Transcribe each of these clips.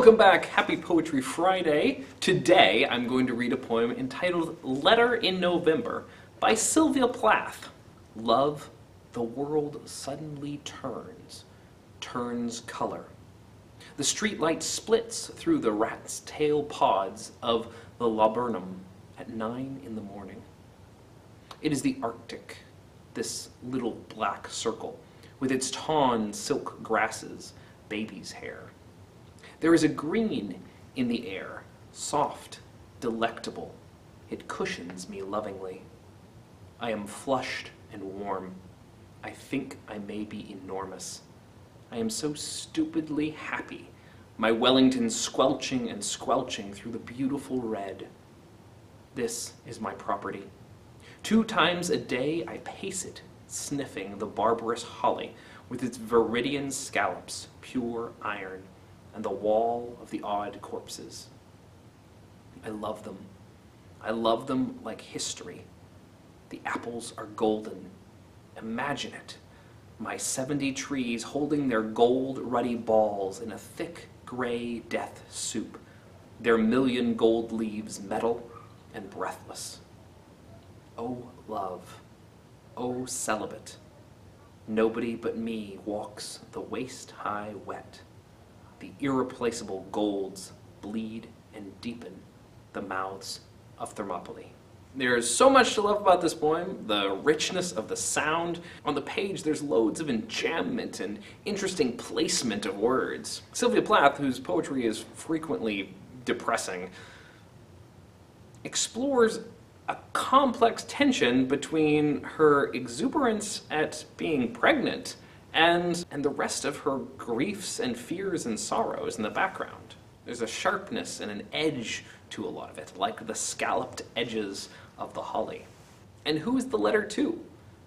Welcome back. Happy Poetry Friday. Today I'm going to read a poem entitled Letter in November by Sylvia Plath. Love, the world suddenly turns, turns color. The streetlight splits through the rat's tail pods of the laburnum at nine in the morning. It is the Arctic, this little black circle, with its tawn silk grasses, baby's hair. There is a green in the air, soft, delectable. It cushions me lovingly. I am flushed and warm. I think I may be enormous. I am so stupidly happy, my Wellington squelching and squelching through the beautiful red. This is my property. Two times a day I pace it, sniffing the barbarous holly with its viridian scallops, pure iron and the wall of the odd corpses. I love them. I love them like history. The apples are golden. Imagine it. My 70 trees holding their gold ruddy balls in a thick gray death soup, their million gold leaves metal and breathless. Oh, love. Oh, celibate. Nobody but me walks the waist-high wet the irreplaceable golds bleed and deepen the mouths of Thermopylae. There's so much to love about this poem, the richness of the sound. On the page, there's loads of enjambment and interesting placement of words. Sylvia Plath, whose poetry is frequently depressing, explores a complex tension between her exuberance at being pregnant and, and the rest of her griefs and fears and sorrows in the background. There's a sharpness and an edge to a lot of it, like the scalloped edges of the holly. And who is the letter to?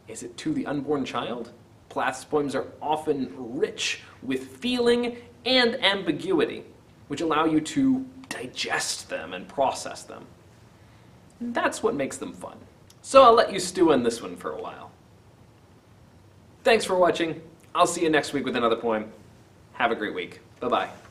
Is it to the unborn child? Plath's poems are often rich with feeling and ambiguity, which allow you to digest them and process them. And that's what makes them fun. So I'll let you stew on this one for a while. Thanks for watching. I'll see you next week with another poem. Have a great week. Bye-bye.